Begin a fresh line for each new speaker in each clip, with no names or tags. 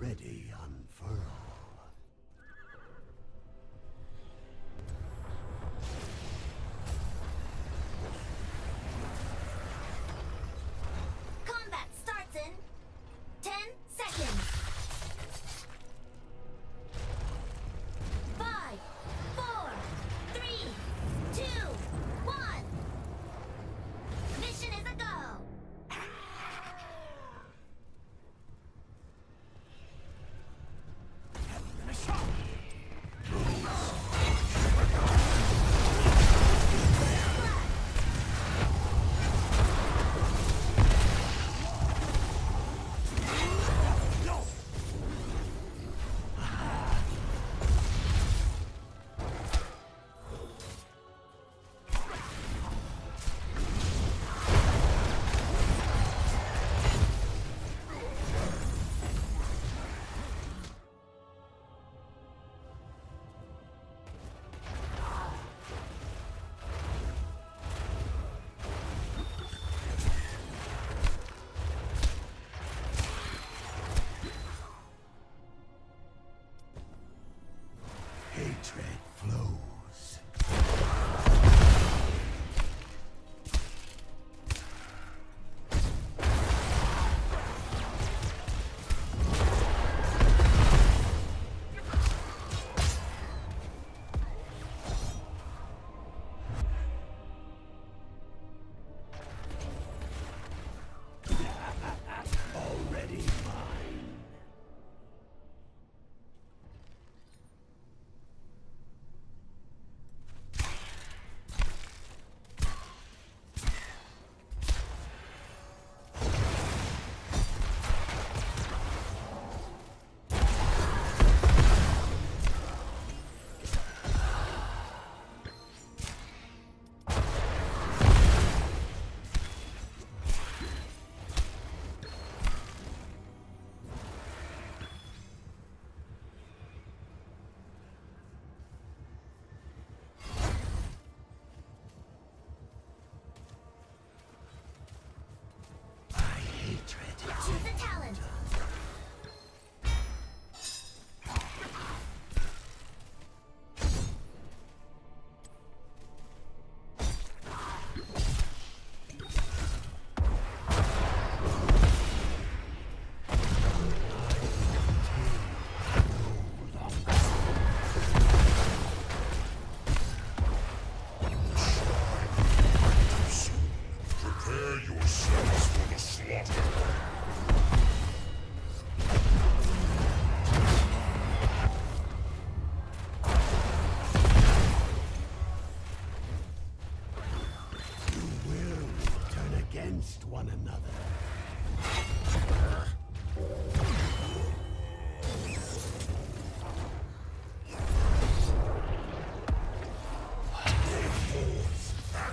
already unfurled.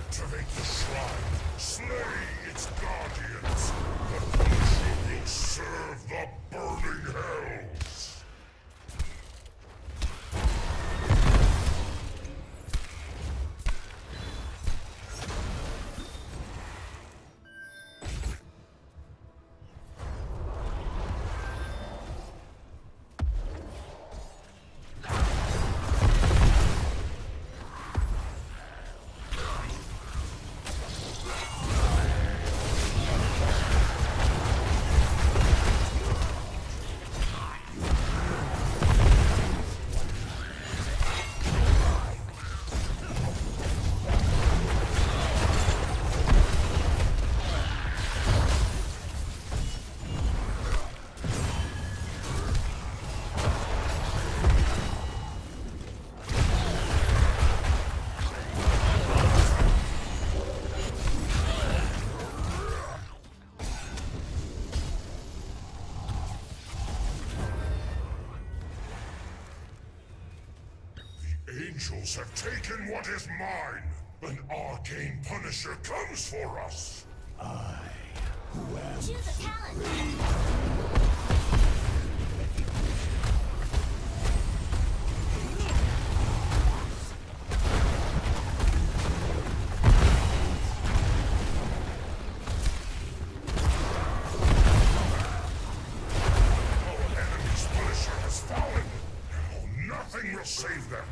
Activate the shrine. Slay its guardians. The Punisher will serve the burning hells. Angels have taken what is mine. An arcane Punisher comes for us.
I, who am
Choose a talent.
Our enemies save them.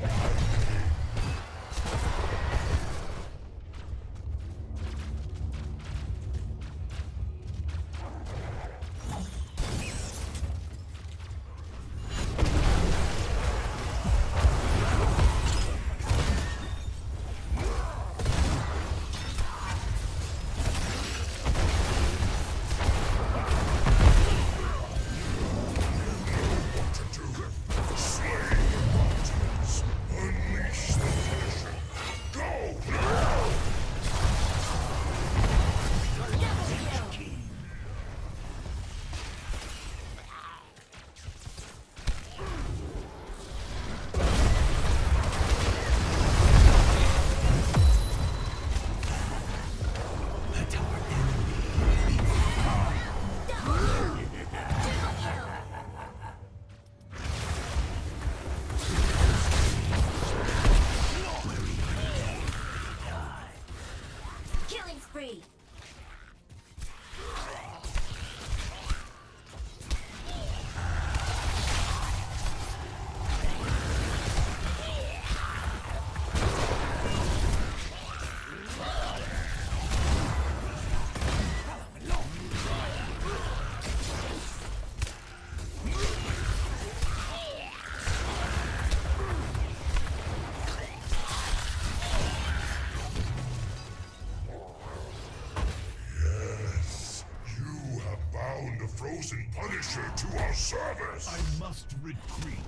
Claim to
our
service.
I must retreat.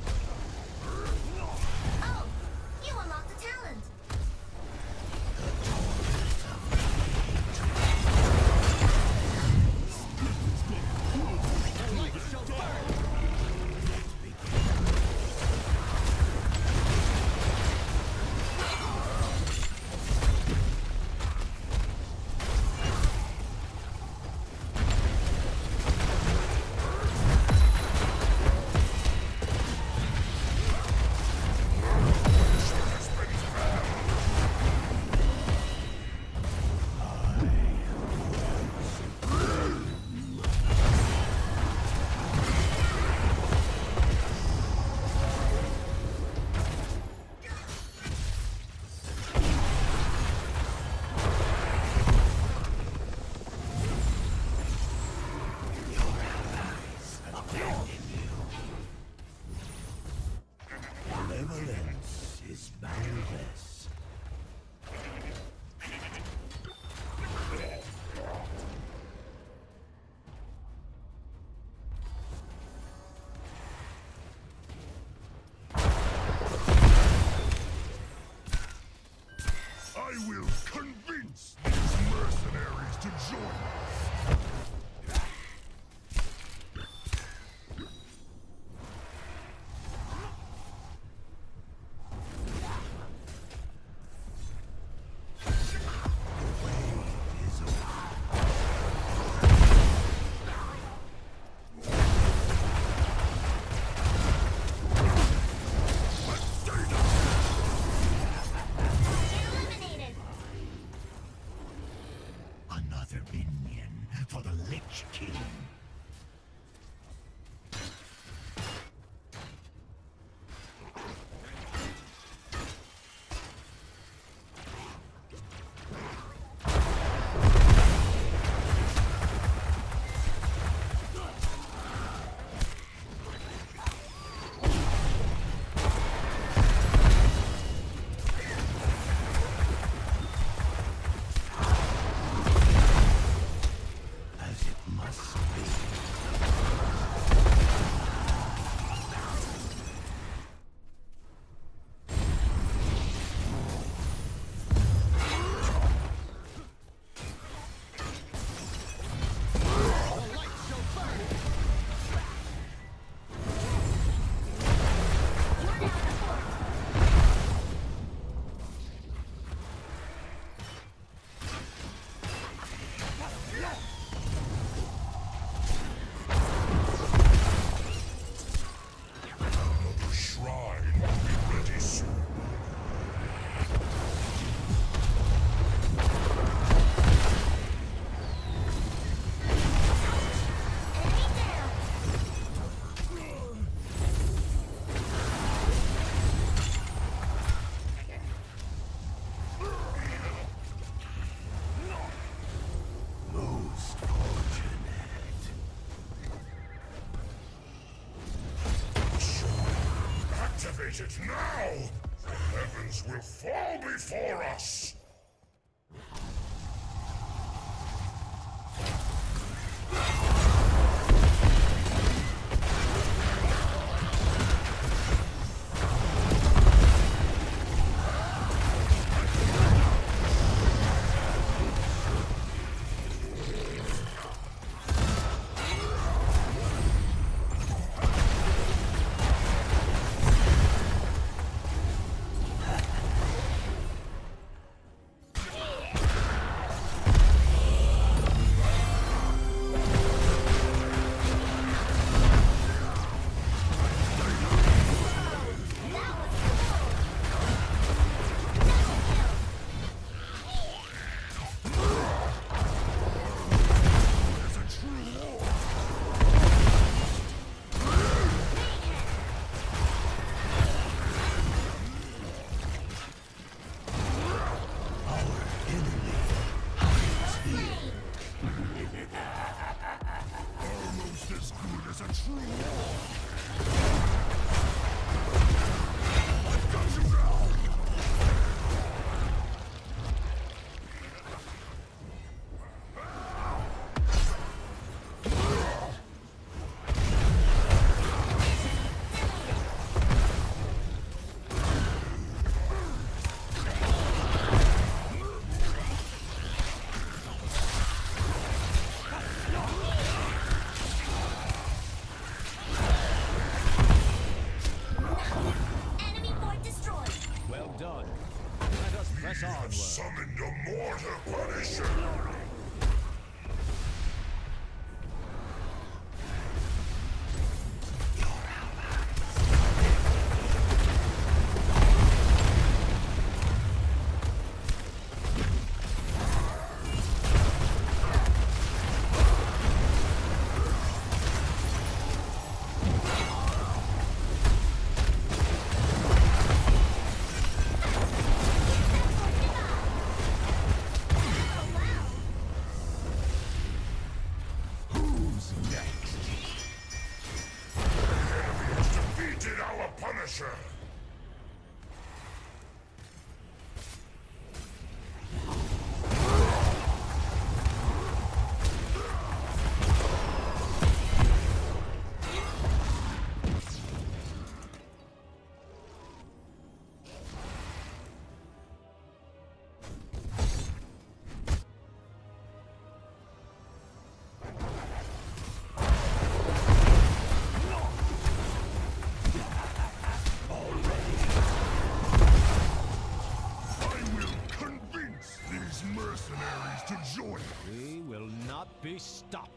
it now! The heavens will fall before us!
be stopped.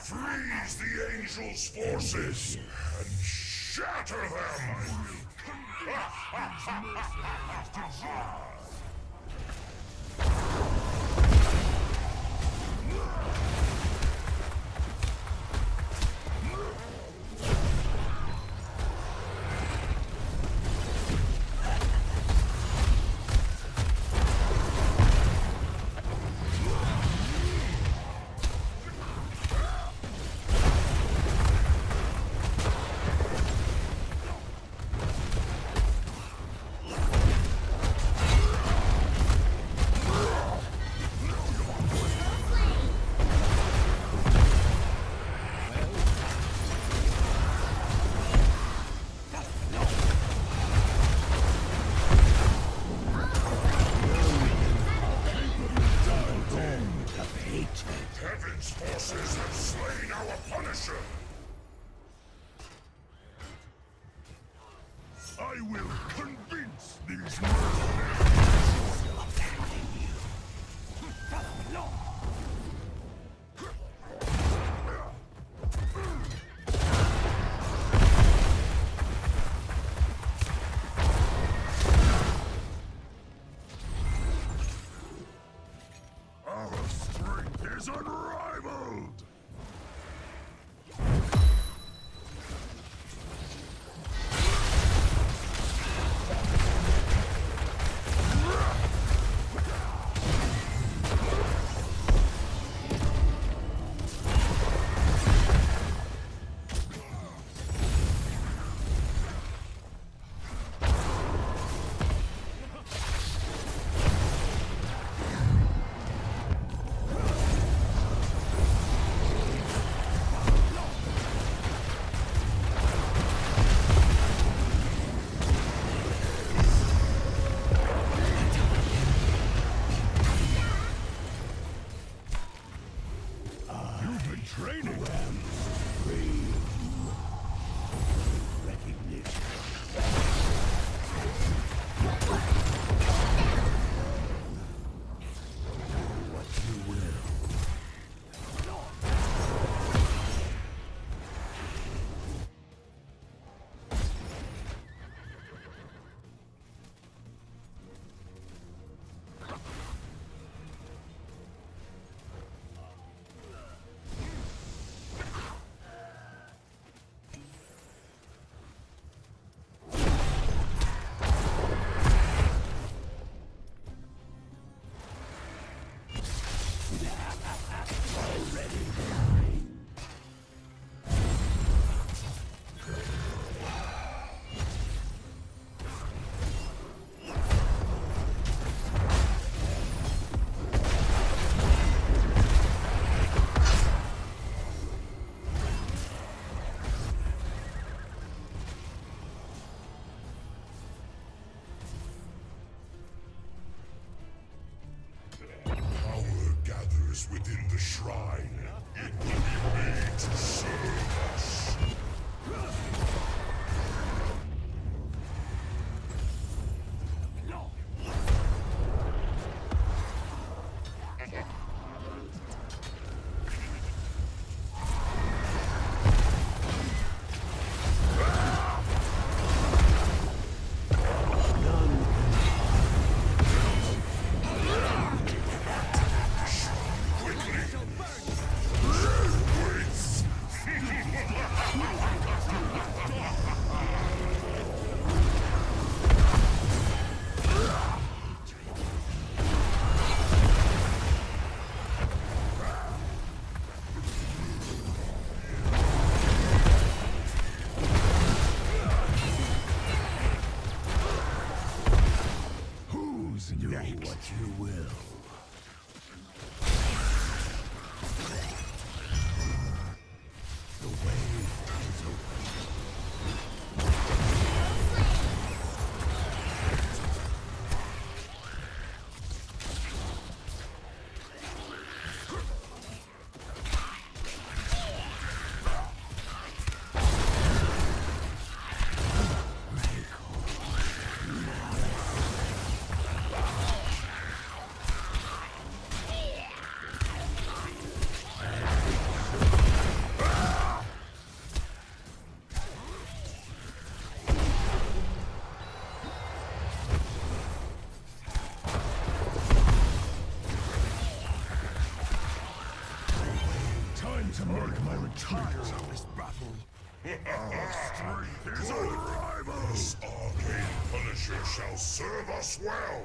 Freeze the Angel's forces and shatter them!
Slain.
Heaven's forces have slain our Punisher! enters within
the shrine, it will be made to serve us.
You will.
Our strength is unrivaled. This arcane punisher shall serve us well.